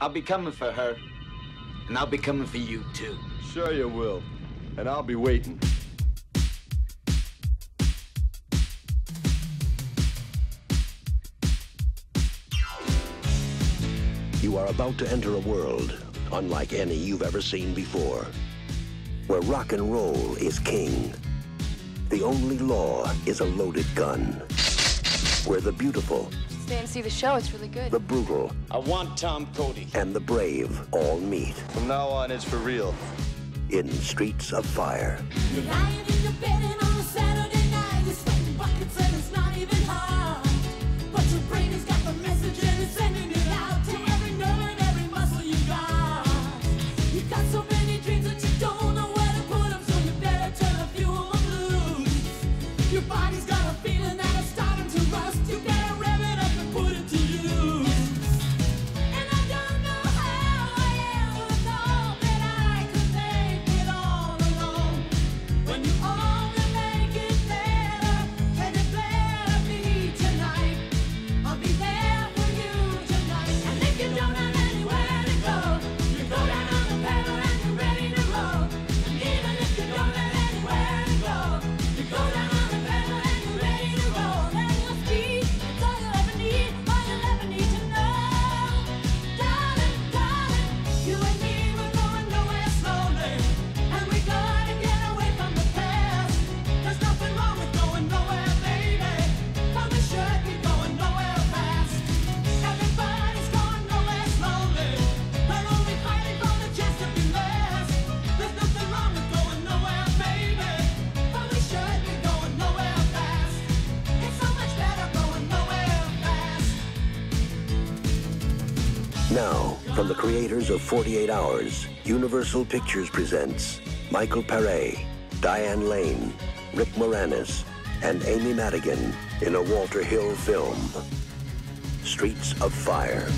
I'll be coming for her. And I'll be coming for you, too. Sure you will. And I'll be waiting. You are about to enter a world unlike any you've ever seen before, where rock and roll is king. The only law is a loaded gun. Where the beautiful, Stay and see the show. It's really good. the brutal, I want Tom Cody. and the brave all meet From now on, it's for real. in Streets of Fire. You're lying in your bed and on a Saturday night you're sweating buckets and it's not even hot. But your brain has got Now, from the creators of 48 Hours, Universal Pictures presents Michael Paré, Diane Lane, Rick Moranis, and Amy Madigan in a Walter Hill film, Streets of Fire.